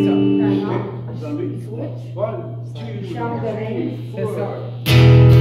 Zombie. Switch. One, two, Charles de C'est four. ça.